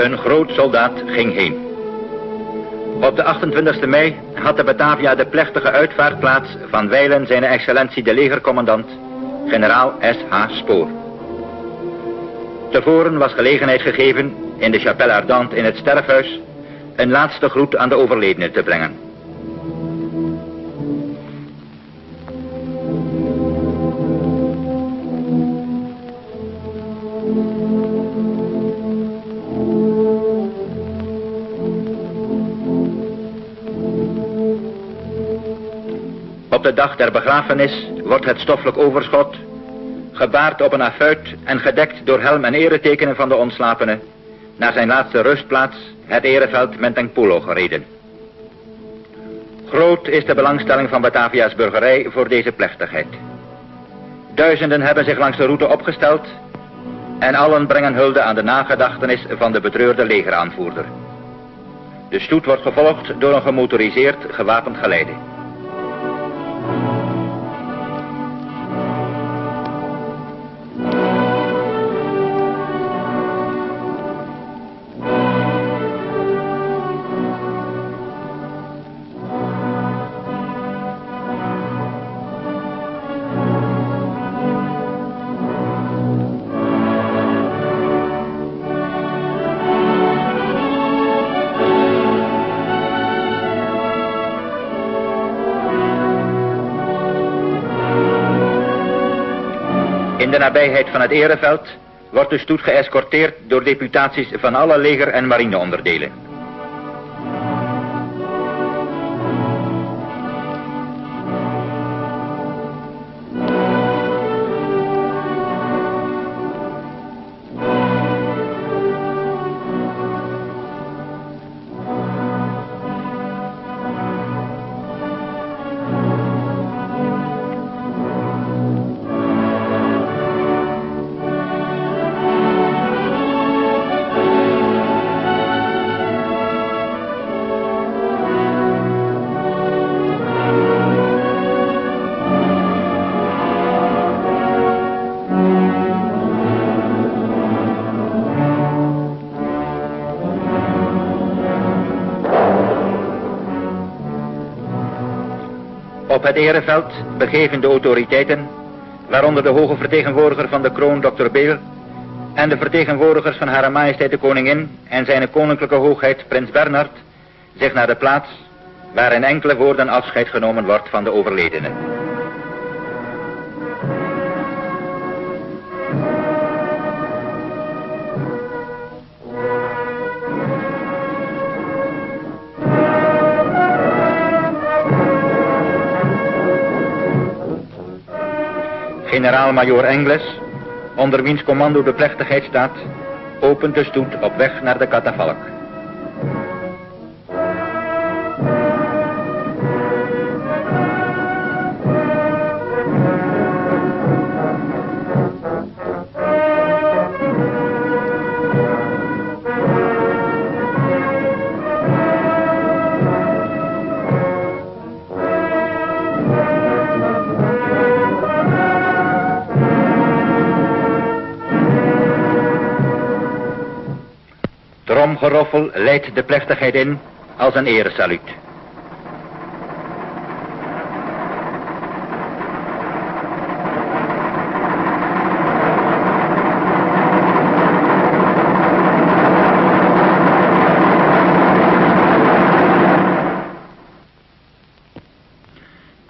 Een groot soldaat ging heen. Op de 28e mei had de Batavia de plechtige uitvaartplaats van wijlen zijn excellentie de legercommandant, generaal S.H. Spoor. Tevoren was gelegenheid gegeven in de Chapelle Ardente in het sterfhuis een laatste groet aan de overledene te brengen. Op de dag der begrafenis wordt het stoffelijk overschot, gebaard op een affuit en gedekt door helm en eretekenen van de ontslapene, naar zijn laatste rustplaats, het ereveld Mentengpulo, gereden. Groot is de belangstelling van Batavia's burgerij voor deze plechtigheid. Duizenden hebben zich langs de route opgesteld en allen brengen hulde aan de nagedachtenis van de betreurde legeraanvoerder. De stoet wordt gevolgd door een gemotoriseerd gewapend geleide. Amen. In de nabijheid van het ereveld wordt de stoet geëscorteerd door deputaties van alle leger- en marineonderdelen. Op het ereveld begeven de autoriteiten, waaronder de hoge vertegenwoordiger van de kroon Dr. Beel en de vertegenwoordigers van Hare Majesteit de Koningin en zijn koninklijke hoogheid Prins Bernhard, zich naar de plaats waar in enkele woorden afscheid genomen wordt van de overledenen. Generaal-majoor Engels, onder wiens commando de plechtigheid staat, opent de stoet op weg naar de katafalk. Tromgeroffel leidt de plechtigheid in als een eresaluut.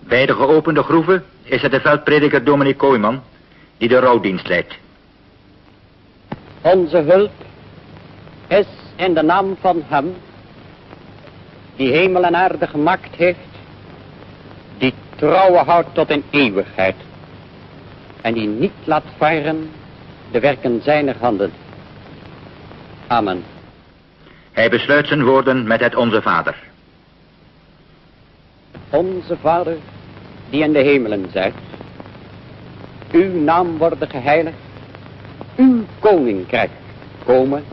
Bij de geopende groeven is het de veldprediker Dominique Kooijman die de rouwdienst leidt. Onze hulp is in de naam van Hem, die hemel en aarde gemaakt heeft, die trouwen houdt tot in eeuwigheid, en die niet laat varen de werken zijner handen. Amen. Hij besluit zijn woorden met het Onze Vader. Onze Vader, die in de hemelen zijt, uw naam worden geheiligd, uw koninkrijk komen,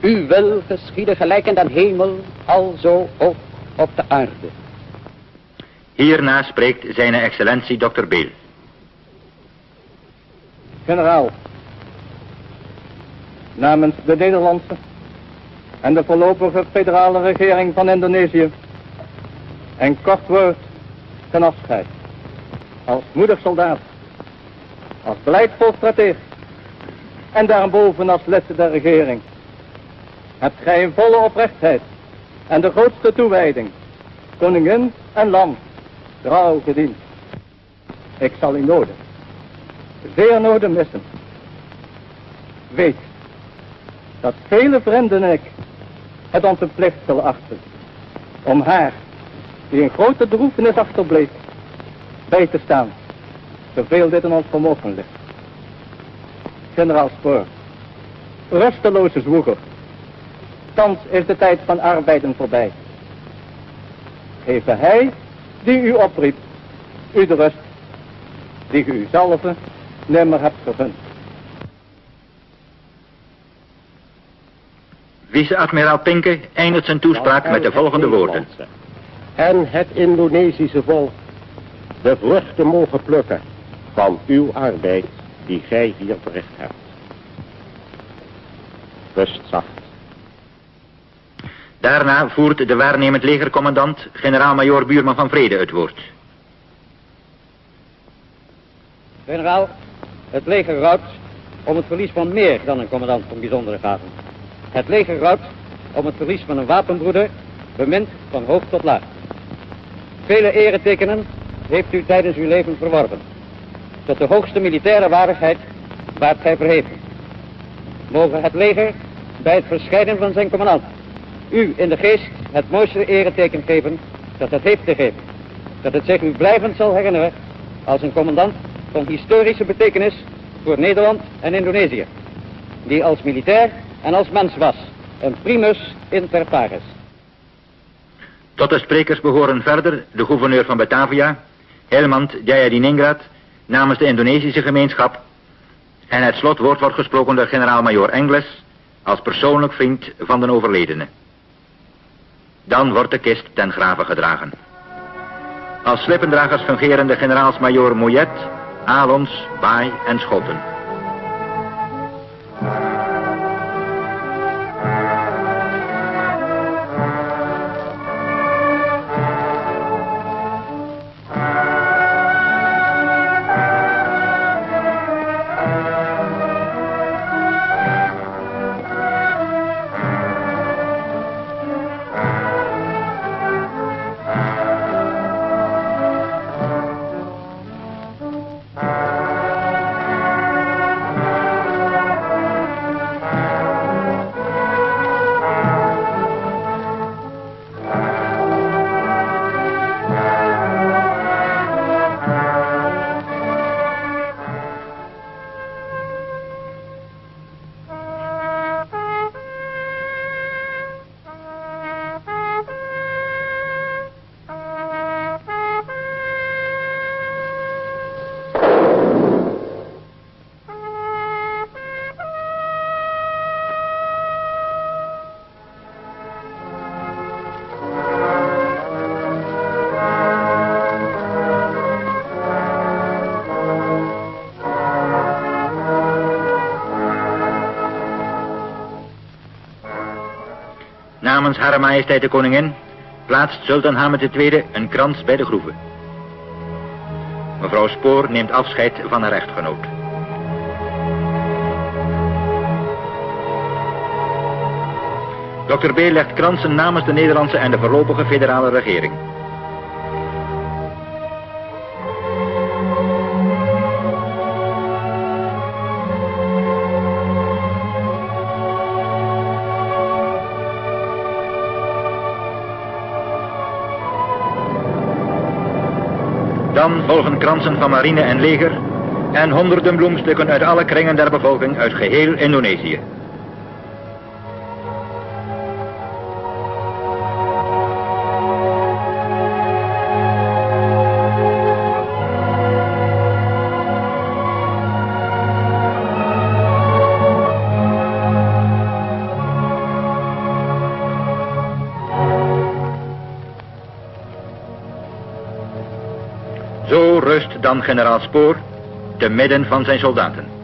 uw wil geschieden gelijk in den hemel, alzo ook op de aarde. Hierna spreekt zijn excellentie Dr. Beel. Generaal, namens de Nederlandse en de voorlopige federale regering van Indonesië een kort woord ten afscheid. Als moedig soldaat, als beleidsvol strateeg en daarboven als lid der regering. Hebt gij in volle oprechtheid en de grootste toewijding, koningin en land, trouw gediend. Ik zal u nodig, zeer nodig missen. Weet dat vele vrienden en ik het onze plicht zullen achten om haar, die in grote droefenis achterbleef, bij te staan, zoveel dit in ons vermogen ligt. Generaal Spoor, rusteloze zwoeger, thans is de tijd van arbeiden voorbij. Geven hij, die u opriep, u de rust, die u zelf nimmer hebt gegund. Vice-admiraal Pinke eindigt zijn toespraak met de volgende woorden. En het Indonesische volk de vruchten mogen plukken van uw arbeid die gij hier verricht hebt. Rust zacht. Daarna voert de waarnemend legercommandant, generaal-majoor Buurman van Vrede, het woord. Generaal, het leger rouwt om het verlies van meer dan een commandant van bijzondere gaven. Het leger rouwt om het verlies van een wapenbroeder, bemind van hoog tot laag. Vele eretekenen heeft u tijdens uw leven verworven. Tot de hoogste militaire waardigheid waart gij verheven. Mogen het leger bij het verscheiden van zijn commandant u in de geest het mooiste ereteken geven dat het heeft te geven. Dat het zich u blijvend zal herinneren als een commandant van historische betekenis voor Nederland en Indonesië. Die als militair en als mens was. Een primus inter pares. Tot de sprekers behoren verder de gouverneur van Batavia, Helmand Jayadiningrat, namens de Indonesische gemeenschap. En het slotwoord wordt gesproken door generaal-majoor Engles, als persoonlijk vriend van de overledene. Dan wordt de kist ten graven gedragen. Als slippendragers fungeren de generaals-majoor Mouillet, Alons, Baai en Schotten. Namens Hare Majesteit de Koningin plaatst Sultan Hamid II een krans bij de groeven. Mevrouw Spoor neemt afscheid van haar echtgenoot. Dr. B. legt kransen namens de Nederlandse en de voorlopige federale regering. Dan volgen kransen van marine en leger en honderden bloemstukken uit alle kringen der bevolking uit geheel Indonesië. Dan generaal Spoor te midden van zijn soldaten.